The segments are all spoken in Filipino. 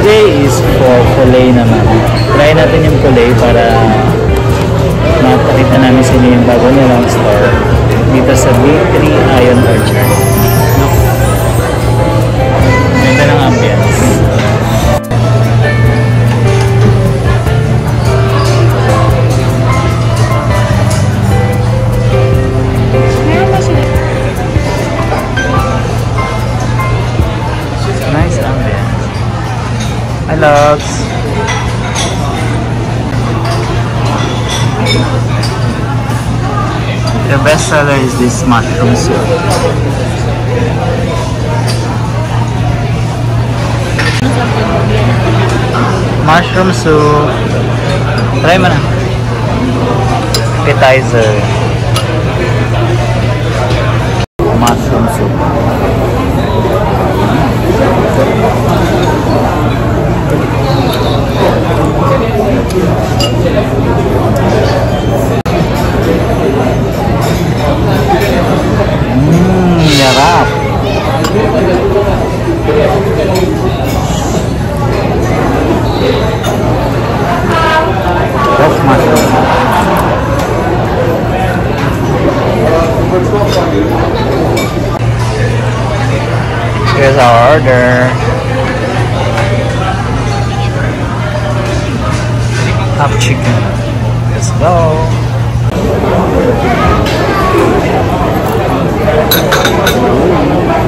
Today is for Kulay naman. Try natin yung Kulay para mapakita namin sa inyo yung bago nilang store dito sa B3 Ion Orchard. Ganda ng ambience. Hi, loves. The best seller is this mushroom soup. Mushroom soup. Try na. Appetizer. Here's our order. Half chicken. Let's go. Ano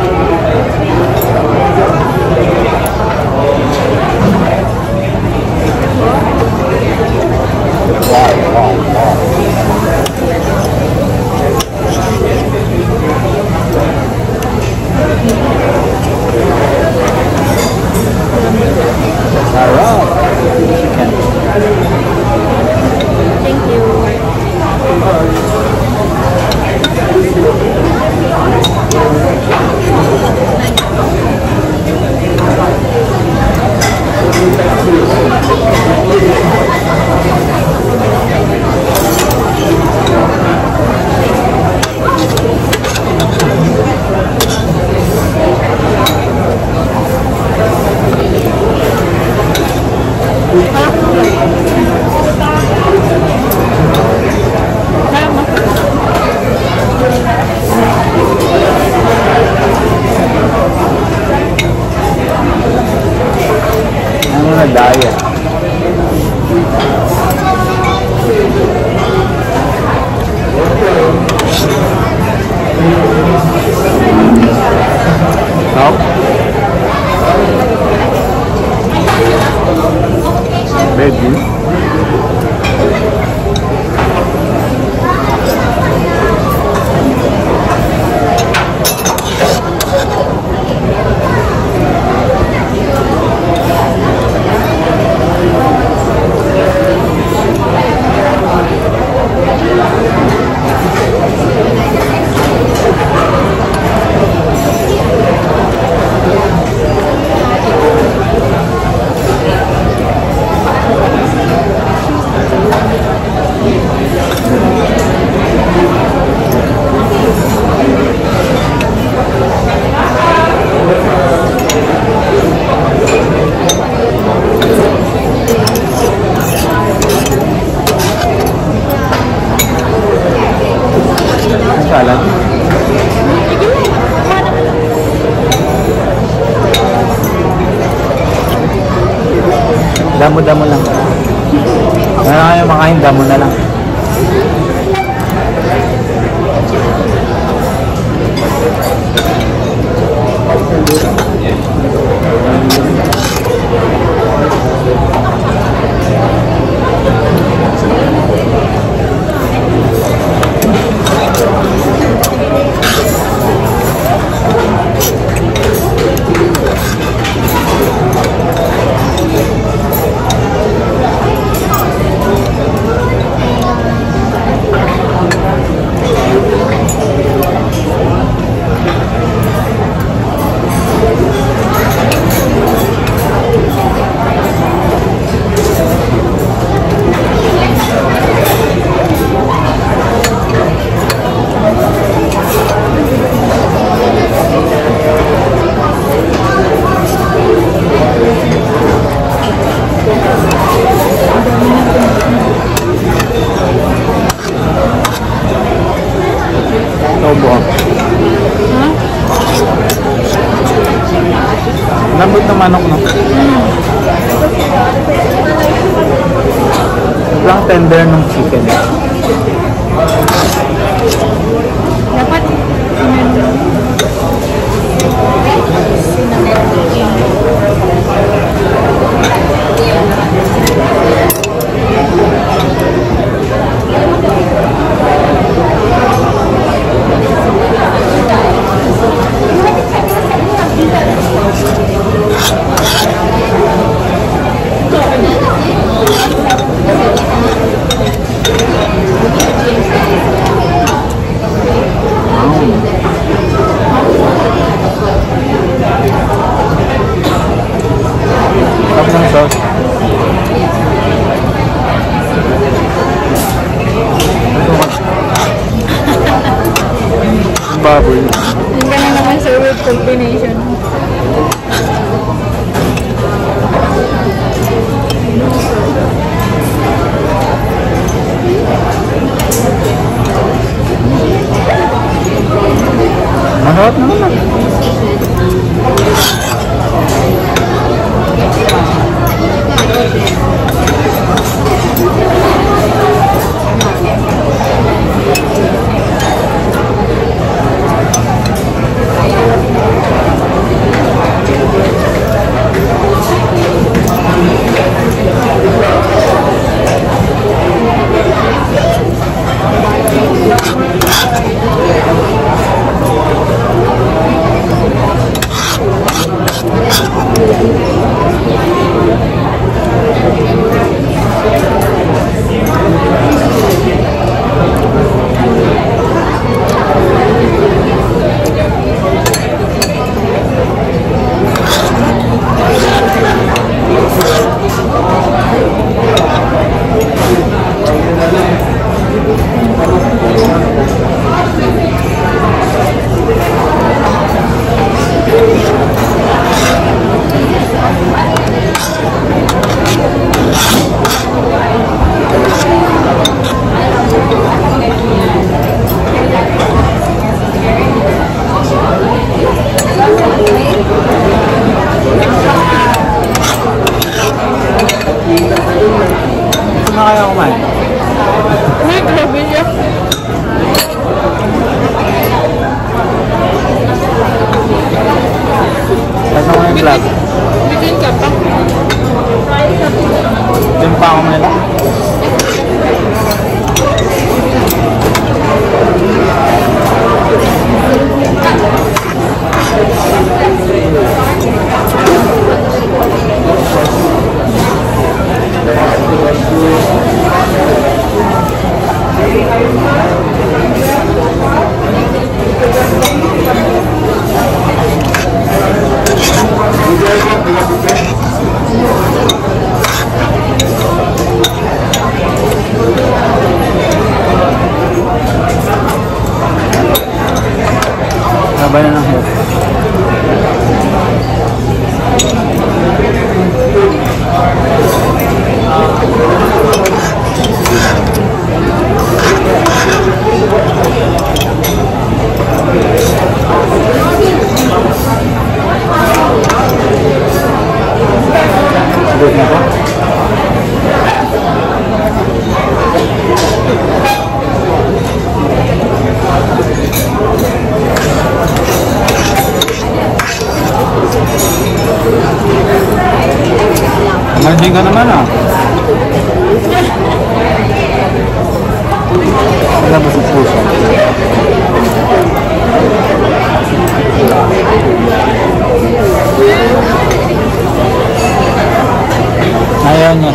Wala na kayo makain, damo na lang.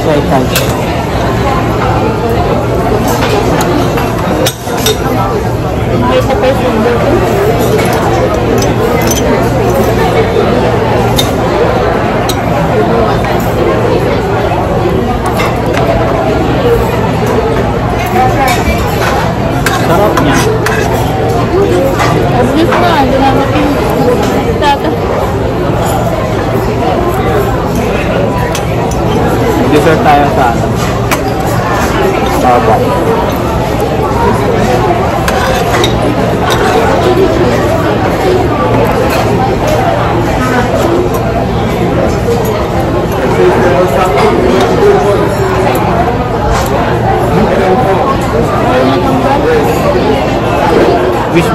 Ayaw niya sa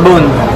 Boom.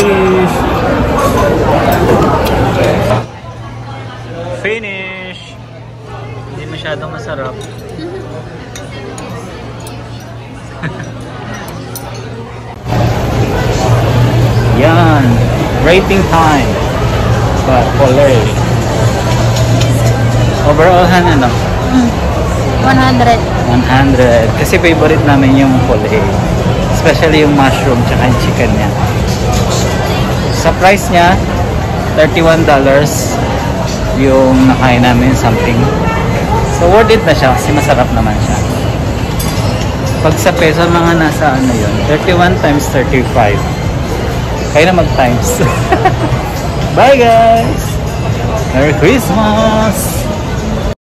Finish! Finish! Hindi masyadong masarap. Yan! Rating time! But color. Overall, han ano? 100. 100. Kasi favorite namin yung pole. Especially yung mushroom tsaka yung chicken niya. Sa price niya, $31 yung nakain namin something. So worth it na siya kasi masarap naman siya. Pag sa peso, mga nasa ano yun, 31 times 35. Kaya na mag-times. Bye guys! Merry Christmas!